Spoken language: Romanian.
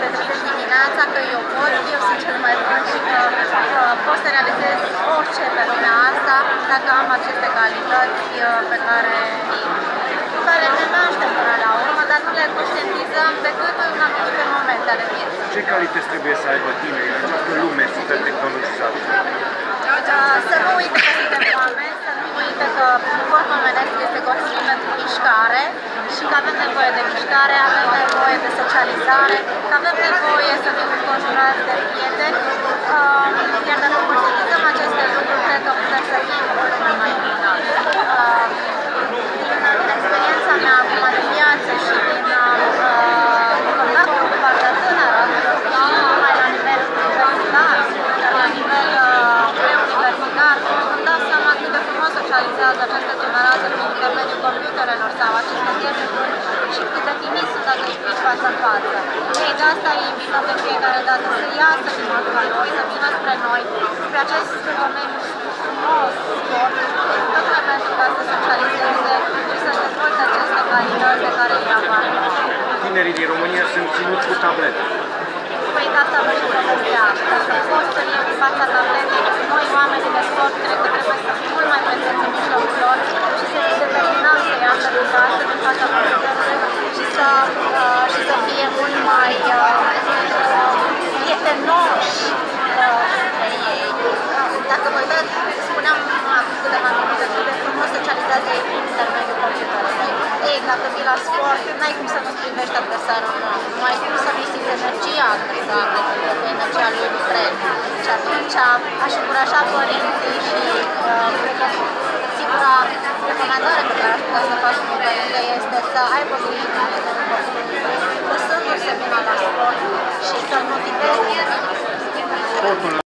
te trezești dimineața că eu pot, eu sunt cel mai bun și că uh, pot să realizez orice pe lumea asta dacă am aceste calități uh, pe care care ne naștem până la urmă, dar nu le conștientizăm decât în anumite momente ale vieții. Ce calități trebuie să aibă tinerii în această lume super tehnologizată? Să nu uite că suntem oameni, să nu uite că corpul omenesc este construit pentru mișcare și că avem nevoie de mișcare, avem nevoie de socializare, că avem nevoie să fim înconjurați de prieteni, um, iar dacă conștientizăm aceste lucruri, cred că putem să fim o lume mai bună. Um, Din experiența mea acum de viață și din uh, contactul cu partea tânără, și nu numai la nivel universitar, dar la nivel uh, preuniversitar, îmi dau seama cât de frumos socializează această generație prin intermediul computerelor sau aceste gadgeturi și cât de timizi sunt dacă îi pui față în față. Ei, de asta îi invităm de fiecare dată să iasă din urma noi, să vină spre noi, spre acest domeniu frumos, sport, tocmai pentru ca să socializeze și să-și dezvolte aceste calități de care îi apar. Tinerii din România sunt ținuți cu tablete. Păi de asta vă și povestea. Dacă poți să iei în fața tabletei, noi oamenii de sport cred că trebuie să fim mult mai prezenți în mijlocul lor și să fim determinați să iasă din casă, din fața computerului și să, uh, și să fie mult mai uh, prietenoși uh, între ei. Dacă vă uitați, spuneam acum câteva minute cât de frumos socializează ei prin intermediul computerului. Ei, dacă vii la sport, n-ai cum să nu-ți privești adversarul nu, nu ai cum să nu simți energia adversarului, pentru că energia lui nu trece. Și atunci aș încuraja părinții și uh, cred că singura recomandare pe care aș putea să fac unui părinte este să aibă grijă de copilul lăsându-l să vină la sport și să-l motiveze. Sportul